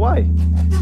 away.